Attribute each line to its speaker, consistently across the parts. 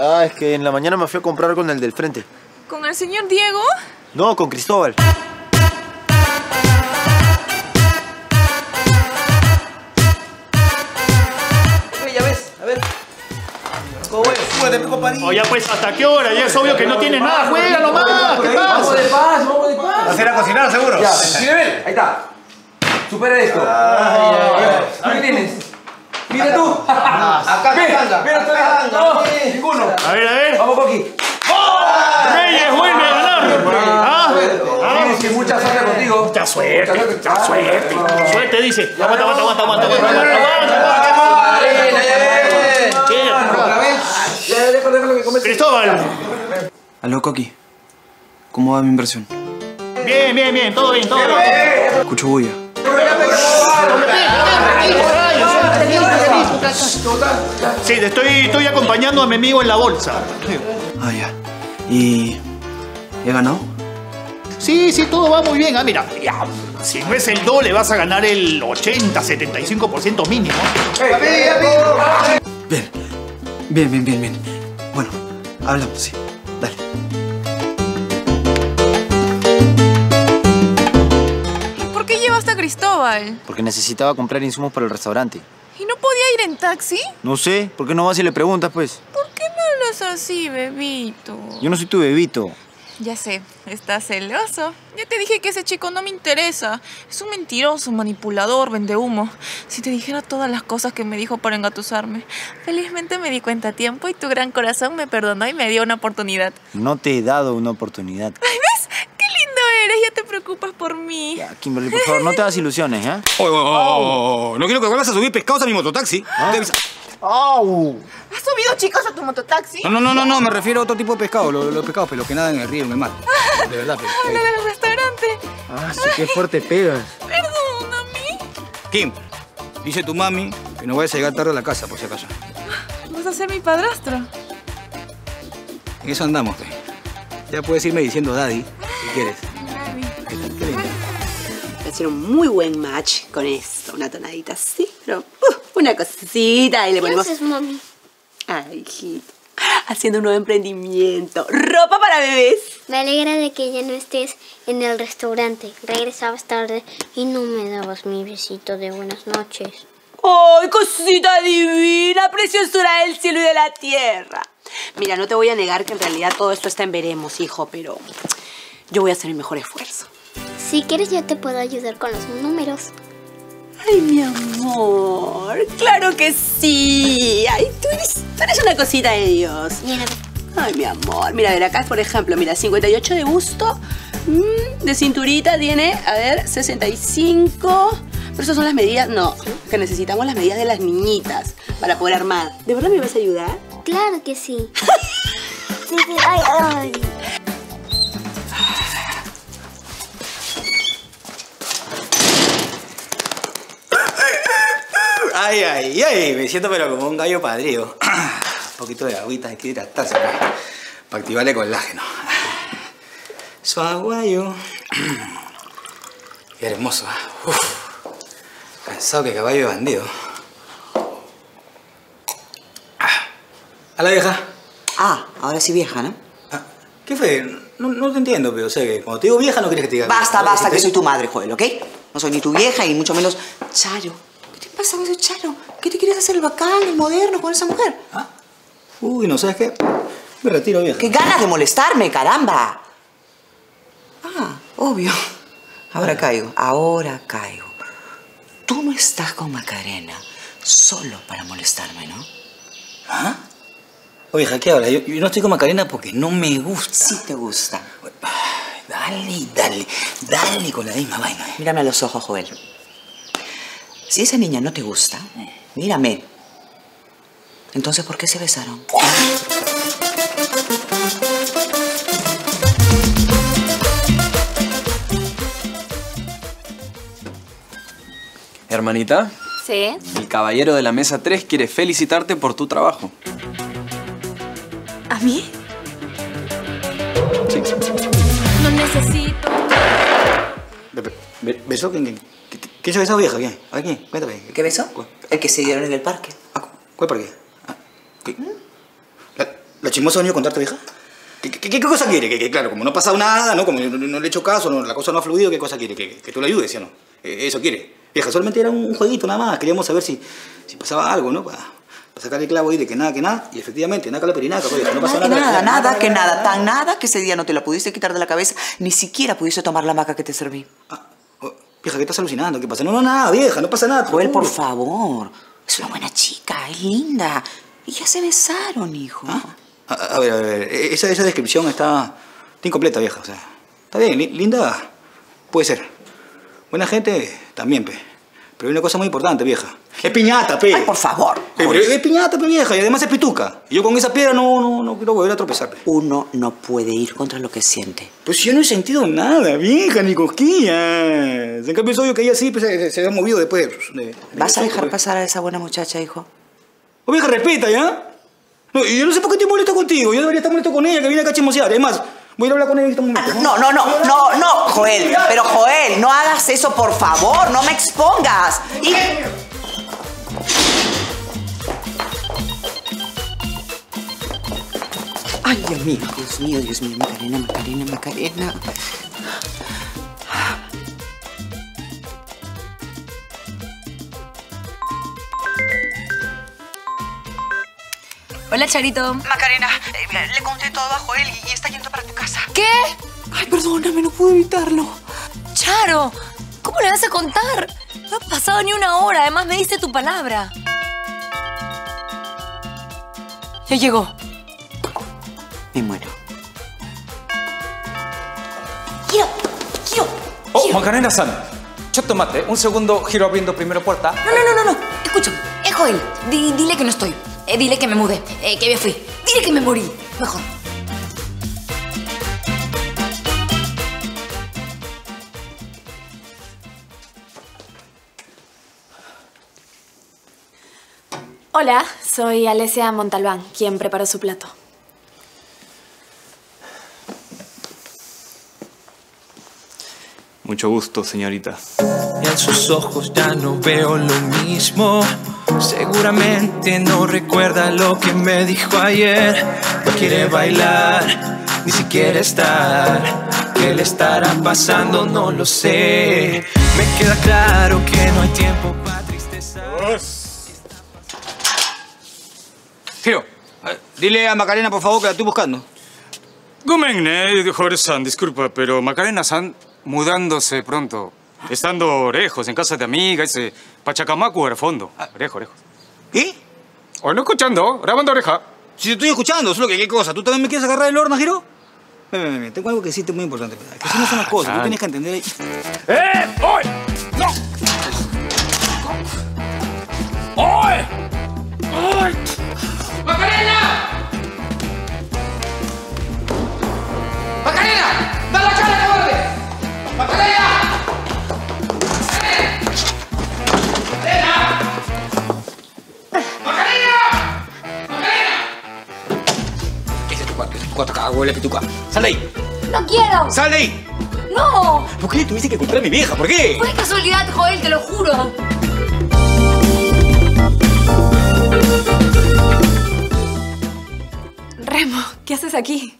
Speaker 1: Ah, es que en la mañana me fui a comprar con el del frente.
Speaker 2: ¿Con el señor Diego?
Speaker 1: No, con Cristóbal.
Speaker 3: ya ves, a ver. ¿Cómo es?
Speaker 4: Súbete, mi compadre.
Speaker 5: Oye, pues, ¿hasta qué hora? Ya es obvio que no tienes nada. Juega nomás. ¿Qué
Speaker 3: Vamos
Speaker 5: pasa?
Speaker 3: de paz, vamos de paz.
Speaker 4: Vas a ir a cocinar, seguro.
Speaker 3: Ya, ahí está. Supera esto. ¿Tú qué tienes? Mira tú.
Speaker 4: Acá
Speaker 3: Mira, mira tú. No, ninguno.
Speaker 5: A ver, a ver.
Speaker 3: Vamos, Coqui.
Speaker 5: Reyes vuelve a ganar. ¿Ah?
Speaker 3: Que mucha suerte contigo.
Speaker 5: Mucha suerte,
Speaker 3: Mucha
Speaker 5: suerte.
Speaker 3: Ah.
Speaker 5: Suerte, dice. Aguanta, aguanta, aguanta, aguanta, aguanta, aguanta. Cristóbal.
Speaker 6: Aló, Coqui. ¿Cómo va mi inversión?
Speaker 5: Bien, bien, bien. Todo bien, todo bien.
Speaker 6: Escucho bulla.
Speaker 5: Sí, te estoy, estoy acompañando a mi amigo en la bolsa.
Speaker 6: Ah, ya. ¿Y... ¿He ganado?
Speaker 5: Sí, sí, todo va muy bien. Ah, mira, ya, si no es el doble, vas a ganar el 80, 75% mínimo.
Speaker 6: Bien. Bien, bien, bien, bien. Bueno, hablamos, sí. Dale.
Speaker 2: ¿Por qué llevaste a Cristóbal?
Speaker 1: Porque necesitaba comprar insumos para el restaurante.
Speaker 2: ¿Y no podía ir en taxi?
Speaker 1: No sé, ¿por qué no vas y le preguntas, pues?
Speaker 2: ¿Por qué me hablas así, bebito?
Speaker 1: Yo no soy tu bebito.
Speaker 2: Ya sé, estás celoso. Ya te dije que ese chico no me interesa. Es un mentiroso, manipulador, vende humo. Si te dijera todas las cosas que me dijo para engatusarme. Felizmente me di cuenta a tiempo y tu gran corazón me perdonó y me dio una oportunidad.
Speaker 1: No te he dado una oportunidad.
Speaker 2: Ay, ¿ves? ¡Qué lindo eres! Ya te preocupas por mí.
Speaker 1: Ya, Kimberly, por favor, no te hagas ilusiones, ¿eh?
Speaker 4: Oh, oh, oh, oh. No quiero que vuelvas a subir pescados a mi mototaxi. Avisa-
Speaker 1: ¡Au!
Speaker 2: ¿Has subido chicos a tu mototaxi?
Speaker 4: No, no, no, no, no, me refiero a otro tipo de pescado. Los, los pescados, pero que nadan en el río, el mar. De verdad, pero.
Speaker 2: Habla del restaurante.
Speaker 1: Ah, sí, qué fuerte pegas.
Speaker 2: Perdóname.
Speaker 4: Kim, dice tu mami que no vayas a llegar tarde a la casa, por si acaso.
Speaker 2: Vas a ser mi padrastro.
Speaker 4: En eso andamos, pe. Ya puedes irme diciendo daddy, si quieres.
Speaker 7: Hacer un muy buen match con esto. Una tonadita así, pero uh, una cosita y le
Speaker 8: ¿Qué
Speaker 7: ponemos...
Speaker 8: haces, mami?
Speaker 7: Ay, hijito. Haciendo un nuevo emprendimiento. Ropa para bebés.
Speaker 8: Me alegra de que ya no estés en el restaurante. Regresabas tarde y no me dabas mi besito de buenas noches.
Speaker 7: ¡Ay, cosita divina! Preciosura del cielo y de la tierra. Mira, no te voy a negar que en realidad todo esto está en veremos, hijo, pero yo voy a hacer mi mejor esfuerzo.
Speaker 8: Si quieres, yo te puedo ayudar con los números.
Speaker 7: Ay, mi amor, claro que sí. Ay, tú eres, tú eres una cosita de Dios.
Speaker 8: Mira,
Speaker 7: Ay, mi amor. Mira, a ver, acá, por ejemplo, mira, 58 de busto, mm, de cinturita tiene, a ver, 65. Pero esas son las medidas, no, que necesitamos las medidas de las niñitas para poder armar. ¿De verdad me vas a ayudar?
Speaker 8: claro que sí. Sí, sí, ay, ay.
Speaker 4: Ay, ay, ay, me siento pero como un gallo padrío. Un poquito de agüita, hay que hidratarse para, para activar el colágeno. Su aguayo. Qué hermoso. ¿eh? Uf. Cansado que caballo de bandido. Ah. A la vieja.
Speaker 7: Ah, ahora sí vieja, ¿no?
Speaker 4: Ah, ¿Qué fue? No, no te entiendo, pero o sea que cuando te digo vieja no quieres que te diga.
Speaker 7: Basta,
Speaker 4: ¿no?
Speaker 7: basta, que soy tu madre, Joel, ¿ok? No soy ni tu vieja y mucho menos Charo. ¿Qué te quieres hacer el bacán, el moderno con esa mujer?
Speaker 4: Ah. Uy, no sabes qué. Me retiro, vieja.
Speaker 7: ¡Qué ganas de molestarme, caramba! Ah, obvio. Ahora caigo, ahora caigo. Tú no estás con Macarena solo para molestarme, ¿no?
Speaker 4: ¿Ah? Oye, ¿qué habla? Yo, yo no estoy con Macarena porque no me gusta.
Speaker 7: Sí te gusta.
Speaker 4: Dale, dale, dale con la misma vaina. eh.
Speaker 7: Mírame a los ojos, Joel. Si esa niña no te gusta, mírame. Entonces, ¿por qué se besaron?
Speaker 6: Hermanita,
Speaker 8: ¿Sí?
Speaker 6: el caballero de la mesa 3 quiere felicitarte por tu trabajo.
Speaker 2: ¿A mí?
Speaker 6: Sí.
Speaker 2: No necesito.
Speaker 4: Be- be- ¿Besó? ¿Quién, quién, se besó, vieja? ¿Quién? A ¿quién? Cuéntame.
Speaker 7: ¿Qué besó?
Speaker 4: ¿Cuál,
Speaker 7: El que se dieron en el parque.
Speaker 4: ah, cu- ¿cuál para qué? Ah, ¿qué? ¿La, ¿La chismosa ha venido a contarte, vieja? ¿Qué, qué- qué cosa quiere? Que, que, claro, como no ha pasado nada, ¿no? Como no, no le he hecho caso, no, la cosa no ha fluido, ¿qué cosa quiere? Que, que tú le ayudes, ¿sí o no? Eh, eso quiere. Vieja, solamente era un jueguito nada más. Queríamos saber si, si pasaba algo, ¿no? Para, para sacar el clavo ahí de que nada, que nada. Y efectivamente, nada, que la perinaca, pues, no pasa
Speaker 9: Nada, que
Speaker 4: nada.
Speaker 9: nada, que nada, tan nada que ese día no te la pudiste quitar de la cabeza, ni siquiera pudiste tomar la maca que te serví.
Speaker 4: Oh, Vieja, ¿qué estás alucinando? ¿Qué pasa? No, no, nada, vieja, no pasa nada.
Speaker 9: Joel, por favor. Es una buena chica, es linda. Y ya se besaron, hijo.
Speaker 4: A, a ver, a ver, e- esa, esa descripción está, está incompleta, vieja. O sea, está bien, li- linda puede ser. Buena gente también, pe. Pero hay una cosa muy importante, vieja. Es piñata, pe.
Speaker 9: Ay, por favor.
Speaker 4: Pe, pero es piñata, pe, vieja, y además es pituca. Y yo con esa piedra no, no, no quiero volver a tropezar, pe.
Speaker 9: Uno no puede ir contra lo que siente.
Speaker 4: Pues yo no he sentido nada, vieja, ni cosquillas. En cambio, es obvio que ella sí pues, se, se había movido después de... de-
Speaker 9: ¿Vas a
Speaker 4: de-
Speaker 9: dejar pasar a esa buena muchacha, hijo?
Speaker 4: Oh, vieja, respeta, ¿ya? No, y yo no sé por qué estoy molesto contigo. Yo debería estar molesto con ella, que viene acá a chismosear. Es más, voy a ir a hablar con ella en este momento.
Speaker 9: No, no, no, no, no, Joel. Pero Joel, hagas eso, por favor. No me expongas. Y... Ay, Dios mío, Dios mío, Dios mío, Macarena, Macarena, Macarena.
Speaker 10: Hola, Charito.
Speaker 9: Macarena, eh, le conté todo a Joel y, y está yendo para tu casa.
Speaker 10: ¿Qué?
Speaker 9: Ay, perdóname, no pude evitarlo.
Speaker 10: Charo, ¿cómo le vas a contar? No ha pasado ni una hora, además me diste tu palabra. Ya llegó.
Speaker 9: Me muero.
Speaker 10: Kiro, Kiro.
Speaker 3: Oh, Macarena-san. Chotto mate, un segundo giro abriendo primero puerta.
Speaker 10: No, no, no, no, no. Escúchame, es Joel. Di- dile que no estoy. Eh, dile que me mudé, eh, que me fui. Dile que me morí. Mejor.
Speaker 11: Hola, soy Alesia Montalbán, quien preparó su plato.
Speaker 12: Mucho gusto, señorita.
Speaker 13: En sus ojos ya no veo lo mismo. Seguramente no recuerda lo que me dijo ayer. No quiere bailar, ni siquiera estar. ¿Qué le estará pasando? No lo sé. Me queda claro que no hay tiempo para tristeza.
Speaker 4: Giro, eh, dile a Macarena, por favor, que la estoy buscando.
Speaker 12: Gomen, Jorge-san, disculpa, pero Macarena-san mudándose pronto. Estando lejos, en casa de amiga, ese Pachacamacu al fondo. Orejo, orejo.
Speaker 4: ¿Qué?
Speaker 12: ¿O no escuchando? Grabando oreja.
Speaker 4: Si te estoy escuchando, solo que qué cosa. ¿Tú también me quieres agarrar el horno, Giro? Ven, ven, ven, tengo algo que decirte muy importante. Que así no son las cosas, tú tienes que entender.
Speaker 13: ¡Eh! ¡Hoy!
Speaker 4: Huele a pituca. ¡Sal de ahí!
Speaker 10: ¡No quiero!
Speaker 4: ¡Sal de ahí!
Speaker 10: ¡No!
Speaker 4: ¿Por qué le tuviste que comprar a mi vieja? ¿Por qué?
Speaker 10: Fue casualidad, Joel, te lo juro.
Speaker 11: Remo, ¿qué haces aquí?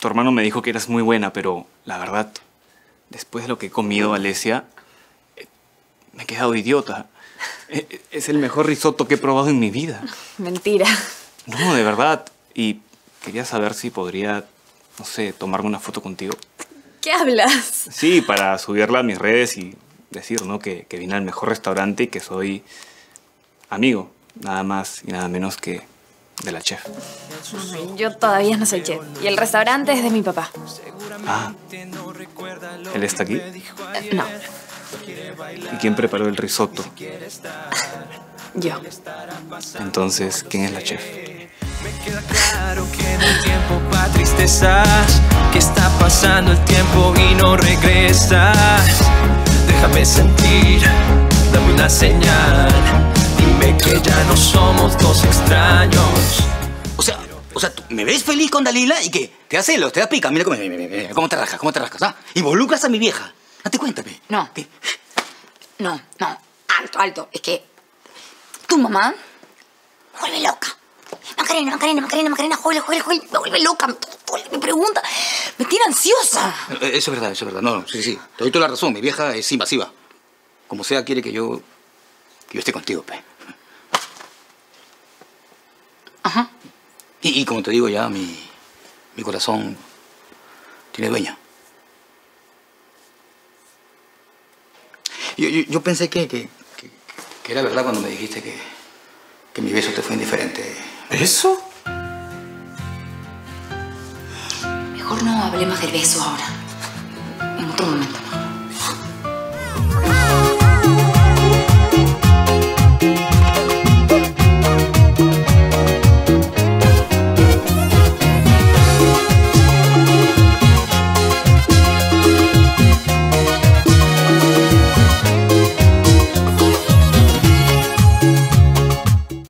Speaker 12: Tu hermano me dijo que eras muy buena, pero la verdad, después de lo que he comido, Alesia, eh, me he quedado idiota. Eh, Es el mejor risotto que he probado en mi vida.
Speaker 11: Mentira.
Speaker 12: No, de verdad. Y quería saber si podría, no sé, tomarme una foto contigo.
Speaker 11: ¿Qué hablas?
Speaker 12: Sí, para subirla a mis redes y decir, ¿no? Que, que vine al mejor restaurante y que soy amigo, nada más y nada menos que de la chef.
Speaker 11: Yo todavía no soy chef. Y el restaurante es de mi papá.
Speaker 12: Ah, ¿él está aquí?
Speaker 11: Eh, No,
Speaker 12: ¿Y quién preparó el risotto?
Speaker 11: yo.
Speaker 12: Entonces, ¿quién es la chef?
Speaker 13: Claro que no hay tiempo para tristezas. Que está pasando el tiempo y no regresas. Déjame sentir, dame una señal. Dime que ya no somos dos extraños.
Speaker 4: O sea, o sea, ¿tú ¿me ves feliz con Dalila y qué? ¿Te da celos? ¿Te da pica? Mira cómo, mira, mira, mira, cómo te rascas, cómo te rascas, ¿ah? Involucras a mi vieja. Date cuenta, pe.
Speaker 10: No. No, no. Alto, alto. Es que tu mamá me vuelve loca. Macarena, Macarena, Macarena, Macarena, Joel, Joel, Joel, me vuelve loca, me, pregunta, me tiene ansiosa.
Speaker 4: Eh, Eso es verdad, eso es verdad. No, no, sí, sí. Te doy toda la razón. Mi vieja es invasiva. Como sea, quiere que yo. que yo esté contigo, pe.
Speaker 10: Ajá.
Speaker 4: Y, y como te digo ya, mi. mi corazón. tiene dueña. Yo, yo, yo pensé que, que, que- que era verdad cuando me dijiste que. que mi beso te fue indiferente.
Speaker 12: ¿Eso?
Speaker 10: Mejor no hablemos del beso ahora. En otro momento.